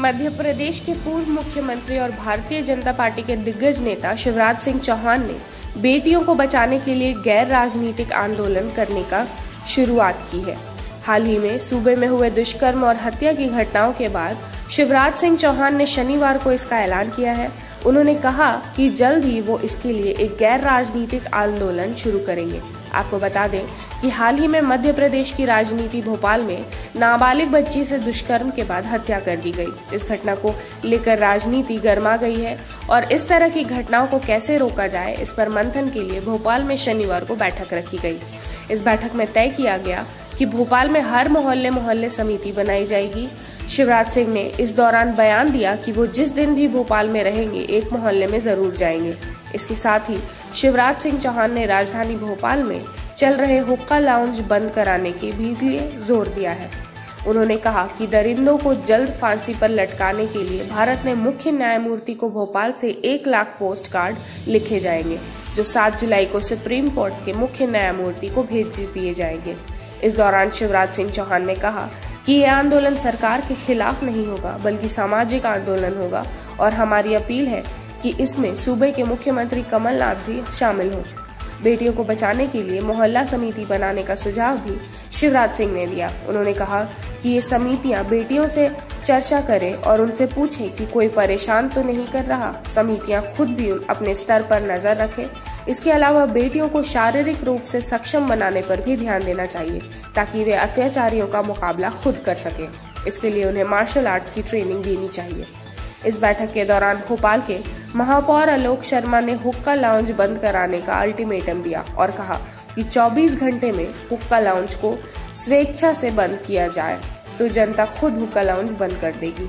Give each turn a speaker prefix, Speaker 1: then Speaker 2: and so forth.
Speaker 1: मध्य प्रदेश के पूर्व मुख्यमंत्री और भारतीय जनता पार्टी के दिग्गज नेता शिवराज सिंह चौहान ने बेटियों को बचाने के लिए गैर राजनीतिक आंदोलन करने का शुरुआत की है। हाल ही में सूबे में हुए दुष्कर्म और हत्या की घटनाओं के बाद शिवराज सिंह चौहान ने शनिवार को इसका ऐलान किया है। उन्होंने कहा कि जल्द ही वो इसके लिए एक गैर राजनीतिक आंदोलन शुरू करेंगे। आपको बता दें कि हाल ही में मध्य प्रदेश की राजनीति भोपाल में नाबालिग बच्ची से दुष्कर्म के बाद हत्या कर दी गई। इस घटना को लेकर राजनीति गर्मा गई है और इस तरह की घटनाओं को कैसे रोका जाए, इस पर मंथन के लिए भोपाल में शनिवार को बैठक रखी गई। इस बैठक में तय किया गया कि भोपाल में हर मोहल्ले मोहल्ले समिति बनाई जाएगी। शिवराज सिंह ने इस दौरान बयान दिया कि वो जिस दिन भी भोपाल में रहेंगे, एक मोहल्ले में ज़रूर जाएँगे। इसके साथ ही शिवराज सिंह चौहान ने राजधानी भोपाल में चल रहे हुक्का लाउंज बंद कराने के भी लिए ज़ोर दिया है। उन्होंने कहा कि दरिंदों को जल्द फांसी पर लटकाने के लिए भारत ने मुख्य न्यायमूर्ति को भोपाल से एक लाख पोस्ट कार्ड लिखे जाएँगे, जो 7 जुलाई को सुप्रीम कोर्ट के मुख्य न्यायमूर्ति को भेज दिए जाएँगे। इस दौरान शिवराज सिंह चौहान ने कहा कि यह आंदोलन सरकार के खिलाफ नहीं होगा, बल्कि सामाजिक आंदोलन होगा। और हमारी अपील है कि इसमें सूबे के मुख्यमंत्री कमलनाथ भी शामिल हों। बेटियों को बचाने के लिए मोहल्ला समिति बनाने का सुझाव भी शिवराज सिंह ने दिया। उन्होंने कहा कि ये समितियाँ बेटियों से चर्चा करें और उनसे पूछें कि कोई परेशान तो नहीं कर रहा? समितियाँ खुद भी अपने स्तर पर नज़र रखें। इसके अलावा बेटियों को शारीरिक रूप से सक्षम बनाने पर भी ध्यान देना चाहिए, ताकि वे अत्याचारियों का मुकाबला खुद कर सकें। इसके लिए उन्हें मार्शल आर्ट्स की ट्रेनिंग देनी चाहिए। इस बैठक के दौरान भोपाल के महापौर आलोक शर्मा ने हुक्का लाउंज बंद कराने का अल्टीमेटम दिया और कहा कि 24 घंटे में हुक्का लाउंज को स्वेच्छा से बंद किया जाए तो जनता खुद हुक्का लाउंज बंद कर देगी।